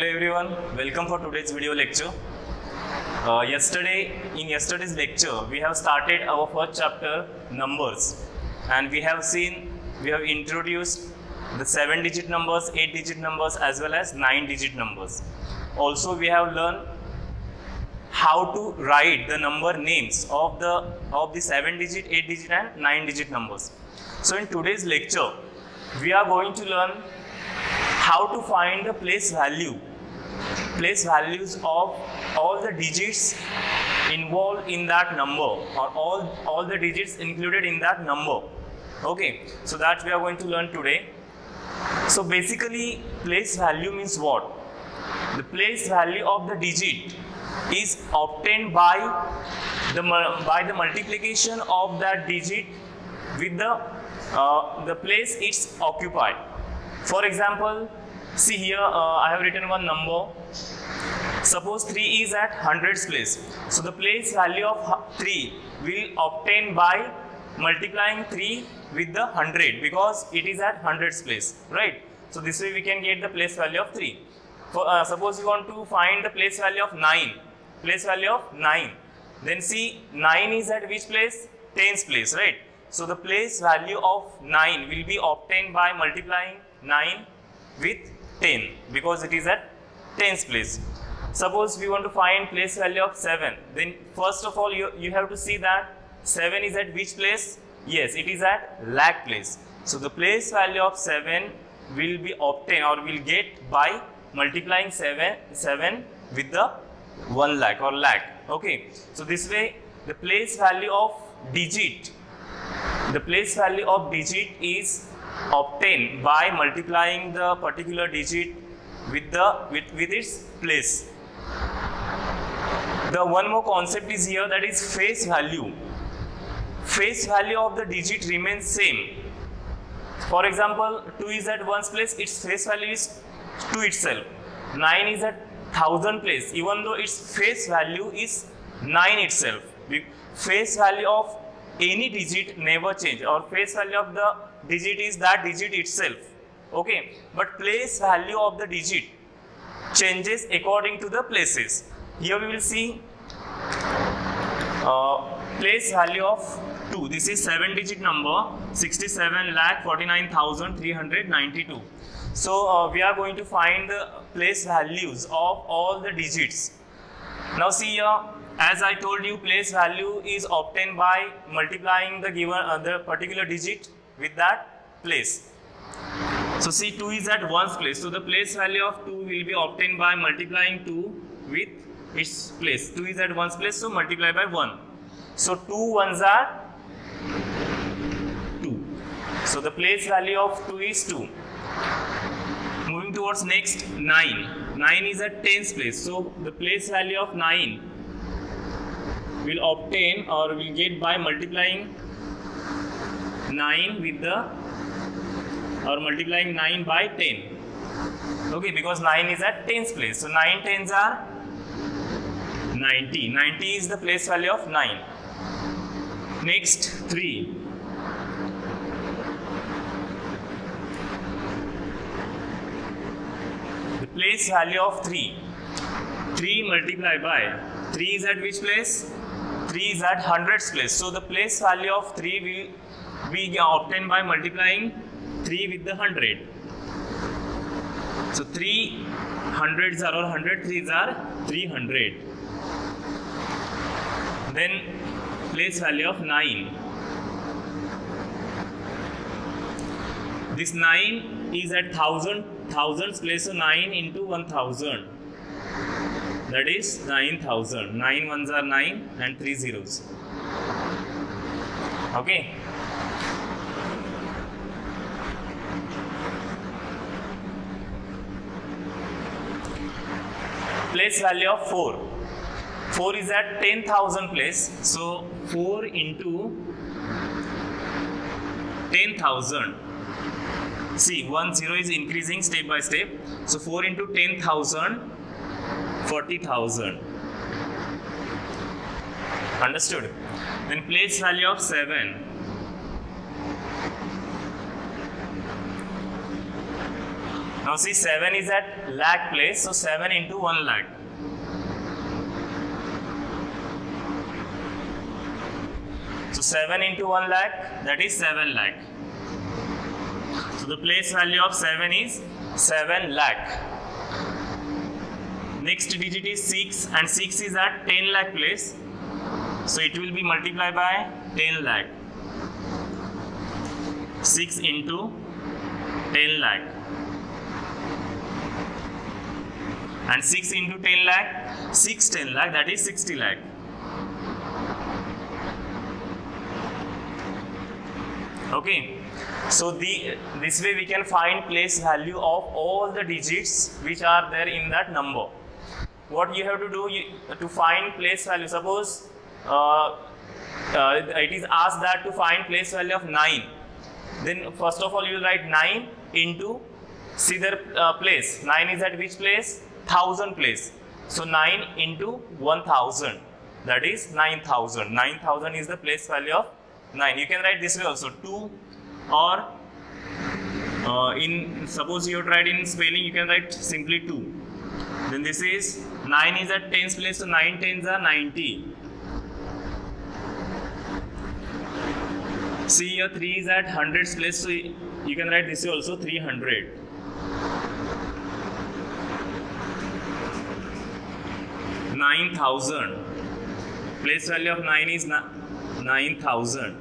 Hello everyone, welcome for today's video lecture. Uh, yesterday, in yesterday's lecture, we have started our first chapter, numbers, and we have seen, we have introduced the seven digit numbers, eight digit numbers, as well as nine digit numbers. Also, we have learned how to write the number names of the of the seven digit, eight digit, and nine digit numbers. So, in today's lecture, we are going to learn how to find the place value place values of all the digits involved in that number or all all the digits included in that number. Okay so that we are going to learn today. So basically place value means what? The place value of the digit is obtained by the by the multiplication of that digit with the uh, the place it's occupied. For example see here uh, i have written one number. Suppose 3 is at hundreds place. So the place value of 3 will obtain by multiplying 3 with the 100 because it is at hundreds place right? So this way we can get the place value of 3 for uh, suppose you want to find the place value of 9 place value of 9 then see 9 is at which place? Tens place right? So the place value of 9 will be obtained by multiplying 9 with 10 because it is at tens place. Suppose we want to find place value of 7 then first of all you, you have to see that 7 is at which place? Yes it is at lakh place. So the place value of 7 will be obtained or will get by multiplying 7 7 with the 1 lakh or lakh okay. So this way the place value of digit the place value of digit is obtained by multiplying the particular digit with the with, with its place. The one more concept is here that is face value. Face value of the digit remains same. For example 2 is at one's place its face value is 2 itself. 9 is at thousand place even though its face value is 9 itself. Face value of any digit never change or face value of the digit is that digit itself okay? But place value of the digit changes according to the places. Here we will see uh, place value of 2 this is 7 digit number 67 lakh 49392 so uh, we are going to find the place values of all the digits. Now see here as i told you place value is obtained by multiplying the given uh, the particular digit with that place. So see 2 is at one's place. So the place value of 2 will be obtained by multiplying 2 with its place. 2 is at one's place so multiply by 1 so 2 ones are 2 so the place value of 2 is 2 moving towards next 9 9 is at tens place. So the place value of 9 will obtain or will get by multiplying 9 with the or multiplying 9 by 10 okay because 9 is at tens place. So 9 tens are 90 90 is the place value of 9 next 3 the place value of 3 3 multiplied by 3 is at which place? 3 is at hundreds place. So the place value of 3 will be obtain by multiplying 3 with the 100 so 3 hundreds are or 100 threes are 300 then place value of 9 this 9 is at thousand thousands place so 9 into 1000 that is 9000 9 ones are 9 and 3 zeros. Okay place value of 4 4 is at 10000 place. So 4 into 10000 see 1 0 is increasing step by step. So 4 into 10000 40000 understood? Then place value of 7 Now see 7 is at lakh place, so 7 into 1 lakh. So 7 into 1 lakh, that is 7 lakh. So the place value of 7 is 7 lakh. Next digit is 6 and 6 is at 10 lakh place. So it will be multiplied by 10 lakh. 6 into 10 lakh. And 6 into 10 lakh, 6 10 lakh, that is 60 lakh. Okay, so the this way we can find place value of all the digits which are there in that number. What you have to do you, to find place value, suppose uh, uh, it is asked that to find place value of 9 then first of all you will write 9 into see their uh, place. 9 is at which place 1000 place. So 9 into 1000 that is 9000 9000 is the place value of 9 you can write this way also. 2 or uh, in suppose you tried in spelling you can write simply 2 then this is 9 is at tens place. So 9 tens are 90 See here 3 is at hundreds place, so you can write this way also 300. Nine thousand. Place value of nine is nine thousand.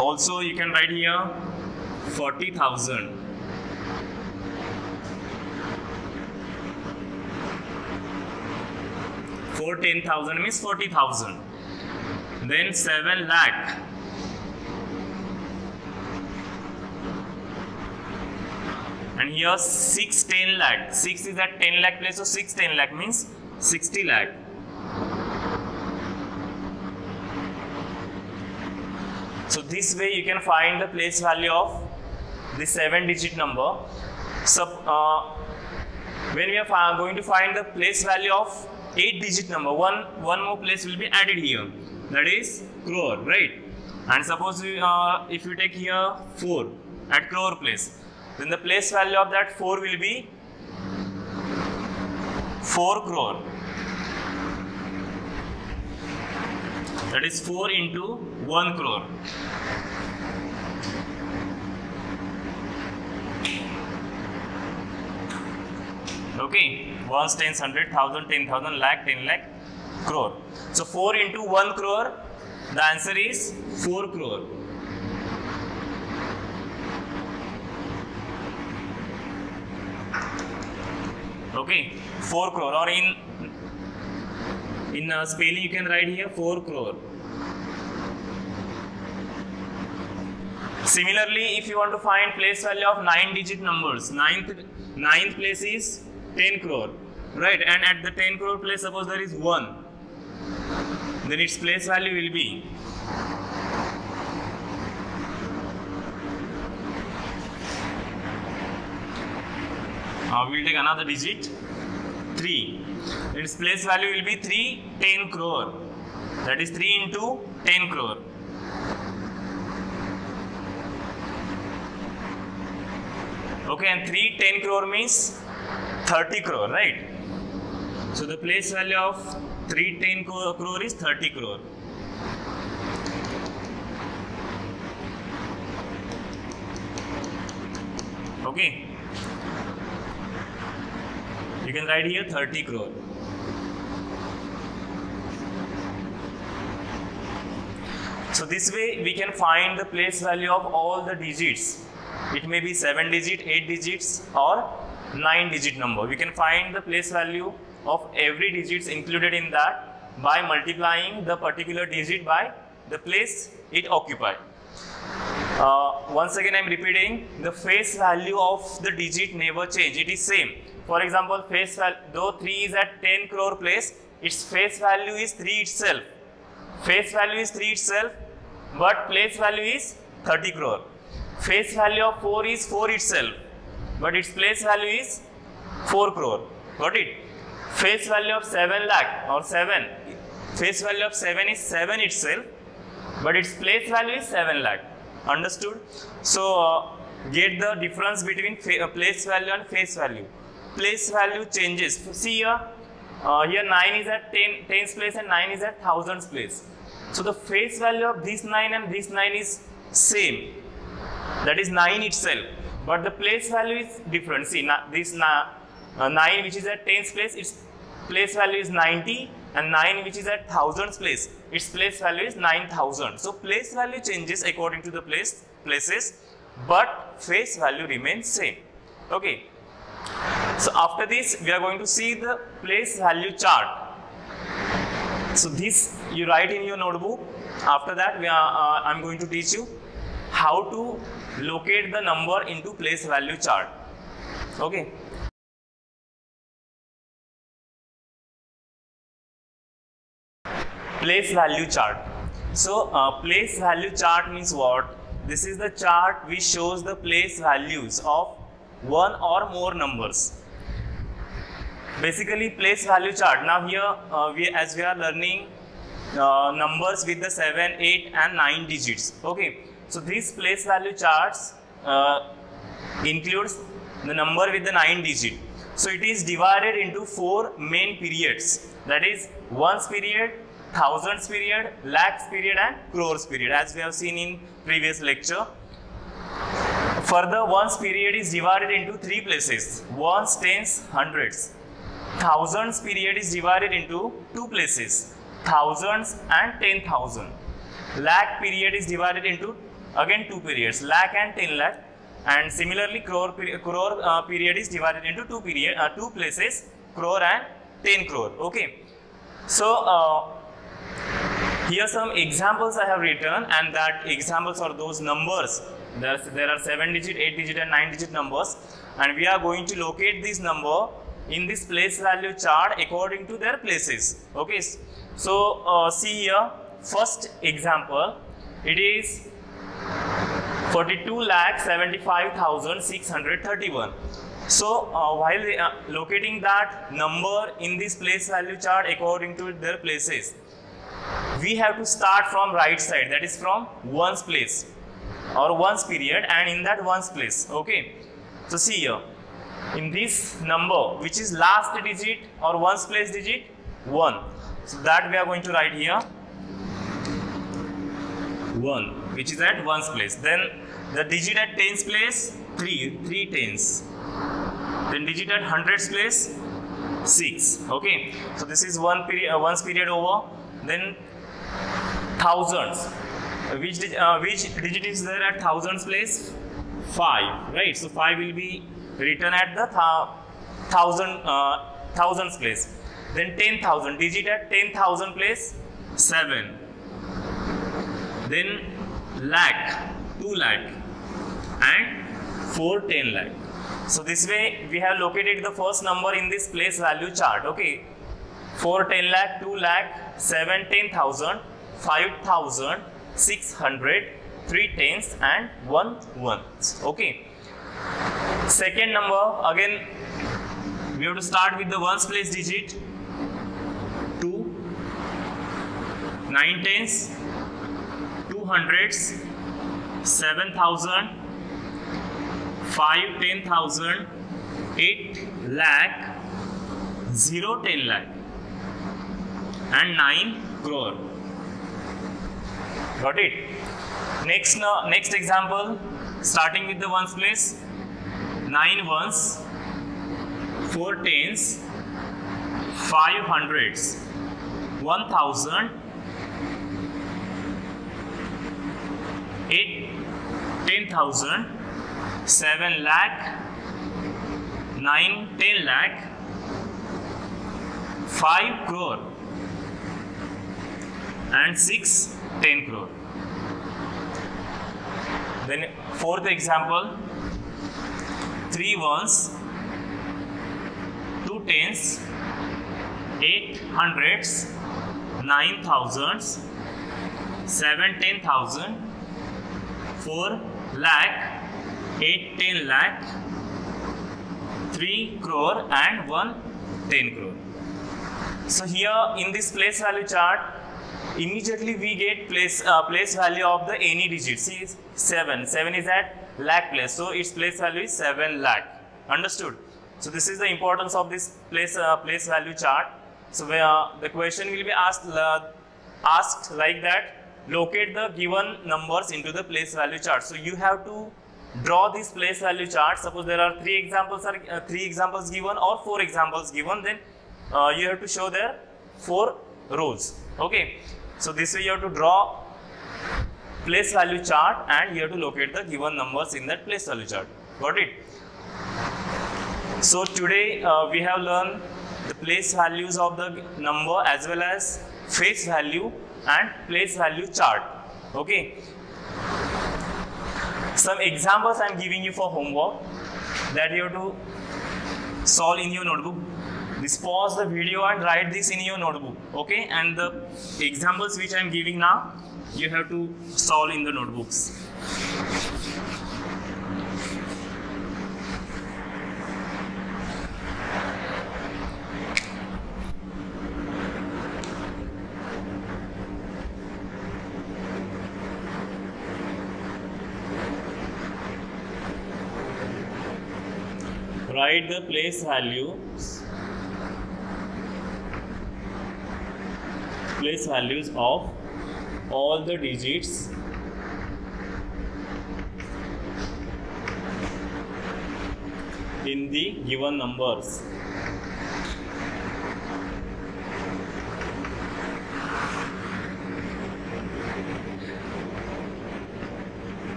Also, you can write here forty thousand. For ten thousand means forty thousand then 7 lakh. And here 6 10 lakh. 6 is at 10 lakh place, so 6 10 lakh means 60 lakh. So this way you can find the place value of the 7 digit number. So uh, when we are going to find the place value of 8 digit number, one, one more place will be added here that is crore, right? And suppose we, uh, if you take here 4 at crore place, then the place value of that 4 will be 4 crore. That is 4 into 1 crore. Okay, tens, hundred, thousand, ten thousand, lakh, ten lakh, crore. So 4 into 1 crore, the answer is 4 crore. Okay, 4 crore or in in uh, spelling you can write here 4 crore. Similarly, if you want to find place value of 9 digit numbers, ninth, ninth place is 10 crore, right? And at the 10 crore place, suppose there is 1 then its place value will be uh, we will take another digit. 3 its place value will be 3 10 crore. That is 3 into 10 crore. Okay and 3 10 crore means 30 crore right? So the place value of 310 crore is 30 crore. Okay. You can write here 30 crore. So this way we can find the place value of all the digits. It may be 7 digit, 8 digits or 9 digit number. We can find the place value of every digits included in that by multiplying the particular digit by the place it occupied. Uh, once again I am repeating the face value of the digit never change it is same for example face value though 3 is at 10 crore place its face value is 3 itself. Face value is 3 itself but place value is 30 crore. Face value of 4 is 4 itself but its place value is 4 crore. Got it? Face value of 7 lakh or 7 face value of 7 is 7 itself but its place value is 7 lakh. Understood? So uh, get the difference between uh, place value and face value. Place value changes. See here, uh, here 9 is at 10, tens place and 9 is at thousands place. So the face value of this 9 and this 9 is same. That is 9 itself. But the place value is different. See, this na- uh, 9 which is at tens place, its place value is 90 and 9 which is at thousands place, its place value is 9000. So place value changes according to the place places, but face value remains same. Okay. So after this, we are going to see the place value chart. So this you write in your notebook. After that, we are, uh, I'm going to teach you how to locate the number into place value chart. Okay. Place value chart. So uh, place value chart means what? This is the chart which shows the place values of one or more numbers basically place value chart. Now here uh, we as we are learning uh, numbers with the 7 8 and 9 digits. Okay. So these place value charts uh, includes the number with the 9 digit. So it is divided into four main periods. That is ones period thousands period lakhs period and crores period as we have seen in previous lecture. Further ones period is divided into three places. Ones tens hundreds thousands period is divided into two places thousands and ten thousand. Lakh period is divided into again two periods lakh and 10 lakh. And similarly crore, crore uh, period is divided into two period uh, two places crore and 10 crore. Okay. So uh, here some examples I have written and that examples are those numbers. There, there are 7 digit, 8 digit and 9 digit numbers. And we are going to locate this number in this place value chart according to their places. Okay, so uh, see here first example it is 42 lakh 75,631. So uh, while uh, locating that number in this place value chart according to their places, we have to start from right side that is from ones place or ones period and in that ones place okay so see here in this number which is last digit or ones place digit? 1 so that we are going to write here. 1 which is at ones place. Then the digit at tens place 3 3 tens. Then digit at hundreds place 6 okay? So this is one period uh, ones period over. Then thousands. Which uh, which digit is there at thousands place? 5 right? So 5 will be written at the thou- thousand uh, thousands place. Then 10000 digit at 10000 place 7 then lakh 2 lakh and 4 10 lakh. So this way we have located the first number in this place value chart okay? 4 10 lakh 2 lakh 7 10000 5000 600 3 tens and 1 ones okay second number again we have to start with the ones place digit. 2 9 tens 2 hundreds 7000 5 10000 8 lakh 0 10 lakh. And 9 crore. Got it? Next now next example starting with the ones place 9 ones 4 tens 5 hundreds 1000 8 10000 7 lakh 9 10 lakh 5 crore and 6 10 crore. Then fourth example 3 ones 2 tens 8 hundreds 9 thousands 7 ten thousand 4 lakh 8 10 lakh 3 crore and 1 10 crore so here in this place value chart immediately we get place uh, place value of the any digit. See 7. 7 is at lakh place. So its place value is 7 lakh. Understood? So this is the importance of this place uh, place value chart. So uh, the question will be asked uh, asked like that. Locate the given numbers into the place value chart. So you have to draw this place value chart. Suppose there are three examples are uh, three examples given or four examples given. Then uh, you have to show there four rows. Okay. So this way you have to draw place value chart and you have to locate the given numbers in that place value chart. Got it? So today uh, we have learned the place values of the number as well as face value and place value chart. Okay. Some examples I am giving you for homework that you have to solve in your notebook. Just pause the video and write this in your notebook. Okay. And the examples which I am giving now you have to solve in the notebooks. write the place values place values of all the digits. In the given numbers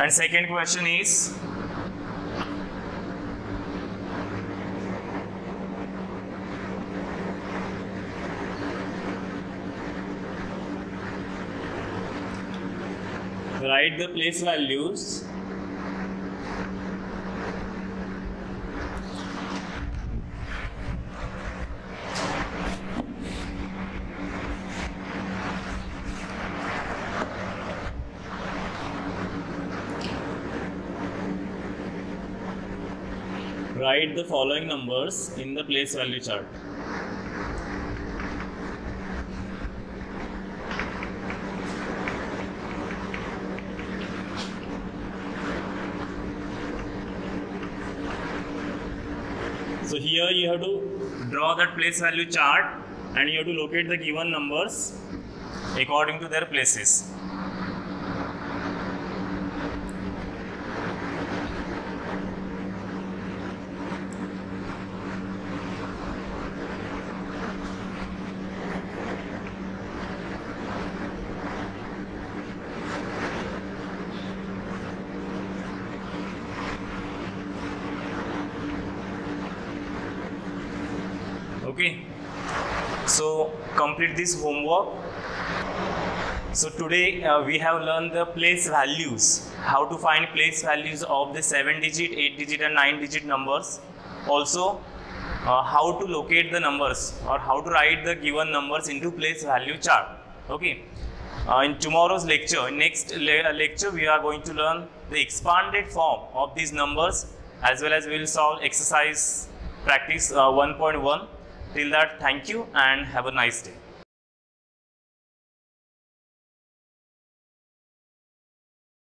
And second question is? Write the place values write the following numbers in the place value chart. So here you have to draw that place value chart and you have to locate the given numbers according to their places. okay so complete this homework. So today uh, we have learned the place values. How to find place values of the 7 digit 8 digit and 9 digit numbers. Also uh, how to locate the numbers or how to write the given numbers into place value chart. Okay. Uh, in tomorrow's lecture next le lecture we are going to learn the expanded form of these numbers as well as we will solve exercise practice uh, 1.1 Till that, thank you and have a nice day.